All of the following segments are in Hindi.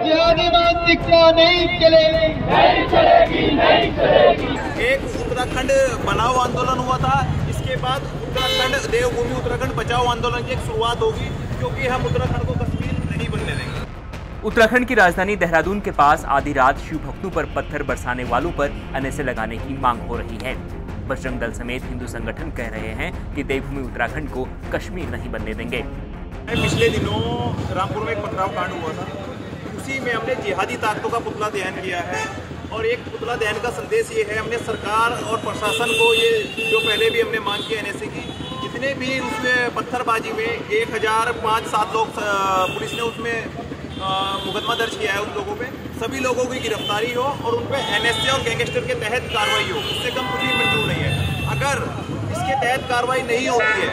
जिहादी मानसिकता नहीं चलेगी एक उत्तराखंड बनाओ आंदोलन हुआ था। इसके बाद उत्तराखंड देवभूमि उत्तराखंड बचाओ आंदोलन की एक शुरुआत होगी क्योंकि हम उत्तराखंड को कश्मीर नहीं बनने देंगे। उत्तराखंड की राजधानी देहरादून के पास आधी रात शिव भक्तों पर पत्थर बरसाने वालों पर एनएसए लगाने की मांग हो रही है। बजरंग दल समेत हिंदू संगठन कह रहे हैं कि देवभूमि उत्तराखंड को कश्मीर नहीं बनने देंगे। पिछले दिनों रामपुर में एक पथराव कांड हुआ था। उसी में हमने जिहादी ताकतों का पुतला दहन किया है। और एक पुतला दहन का संदेश ये है, हमने सरकार और प्रशासन को ये जो पहले भी हमने मांग की एन एनएसए की, जितने भी उसमें पत्थरबाजी में एक हज़ार पाँच सात लोग पुलिस ने उसमें मुकदमा दर्ज किया है उन लोगों पे। सभी लोगों की गिरफ्तारी हो और उन पर एनएसए और गैंगस्टर के तहत कार्रवाई हो। इससे कम कुछ भी मंजूर नहीं है। अगर इसके तहत कार्रवाई नहीं होती है,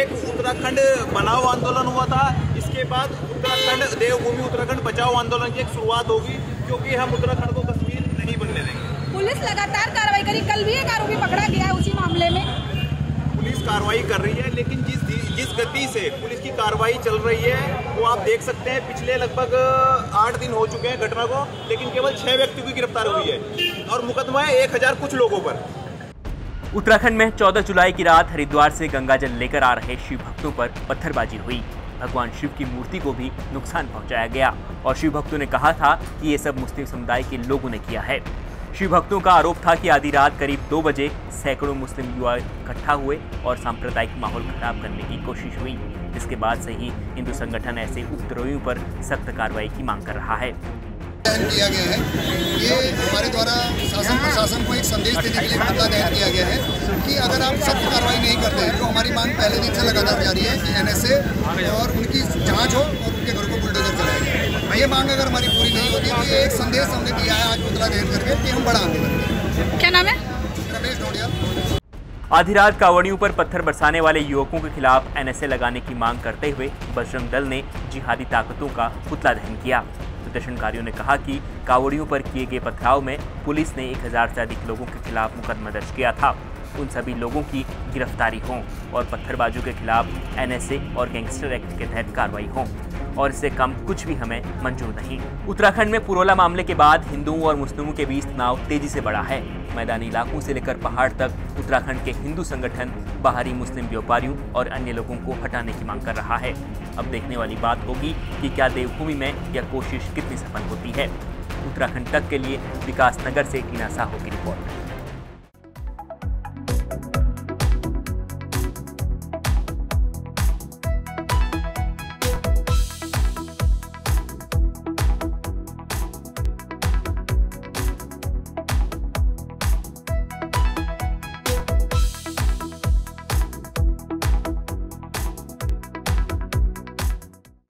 एक उत्तराखंड बनाओ आंदोलन हुआ था, इसके बाद उत्तराखंड देवभूमि उत्तराखंड बचाओ आंदोलन की एक शुरुआत होगी क्योंकि हम उत्तराखंड को कश्मीर नहीं बनने देंगे। पुलिस लगातार कार्रवाई करी कल भी एक आरोपी पकड़ा गया है उसी मामले में। पुलिस कार्रवाई कर रही है लेकिन जिस जिस गति से पुलिस की कार्रवाई चल रही है वो आप देख सकते हैं पिछले लगभग आठ दिन हो चुके हैं घटना को लेकिन केवल छह व्यक्तियों की गिरफ़्तार हुई है और मुकदमा है एक हज़ार कुछ लोगों पर। उत्तराखंड में 14 जुलाई की रात हरिद्वार से गंगा जल लेकर आ रहे शिव भक्तों पर पत्थरबाजी हुई। भगवान शिव की मूर्ति को भी नुकसान पहुँचाया गया और शिव भक्तों ने कहा था कि ये सब मुस्लिम समुदाय के लोगों ने किया है। शिव भक्तों का आरोप था कि आधी रात करीब दो बजे सैकड़ों मुस्लिम युवा इकट्ठा हुए और सांप्रदायिक माहौल खराब करने की कोशिश हुई। जिसके बाद से ही हिंदू संगठन ऐसे उपद्रवियों पर सख्त कार्रवाई की मांग कर रहा है। किया गया है। ये हमारे द्वारा शासन प्रशासन को एक संदेश देने के लिए मुद्दा दहन किया गया है कि अगर आप सख्त कार्रवाई नहीं करते हैं तो हमारी मांग पहले दिन से लगातार जारी है कि एनएसए और उनकी जाँच हो और उनके घर को बुलडोजर चलाया जाए। ये मांग अगर हमारी पूरी नहीं होती तो ये एक संदेश हमने दिया है आज पुतला दहन करके कि हम बड़ा आंदोलन क्या नाम है? रमेश डोडिया आधी रात कावड़ियों पर पत्थर बरसाने वाले युवकों के खिलाफ एनएसए लगाने की मांग करते हुए बजरंग दल ने जिहादी ताकतों का पुतला दहन किया। प्रदर्शनकारियों ने कहा कि कावड़ियों पर किए गए पथराव में पुलिस ने 1000 से अधिक लोगों के खिलाफ मुकदमा दर्ज किया था। उन सभी लोगों की गिरफ्तारी हो और पत्थरबाजों के खिलाफ एनएसए और गैंगस्टर एक्ट के तहत कार्रवाई हो। और इससे कम कुछ भी हमें मंजूर नहीं। उत्तराखंड में पुरोला मामले के बाद हिंदुओं और मुस्लिमों के बीच तनाव तेज़ी से बढ़ा है। मैदानी इलाकों से लेकर पहाड़ तक उत्तराखंड के हिंदू संगठन, बाहरी मुस्लिम व्यापारियों और अन्य लोगों को हटाने की मांग कर रहा है। अब देखने वाली बात होगी कि क्या देवभूमि में यह कोशिश कितनी सफल होती है। उत्तराखंड तक के लिए विकास नगर से टीना साहू की रिपोर्ट।